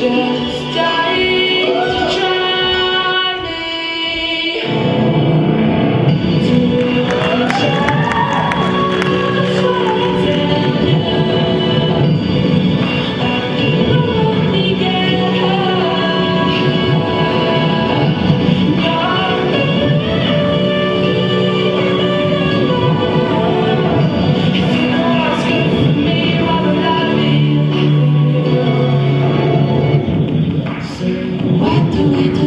just die. Thank you.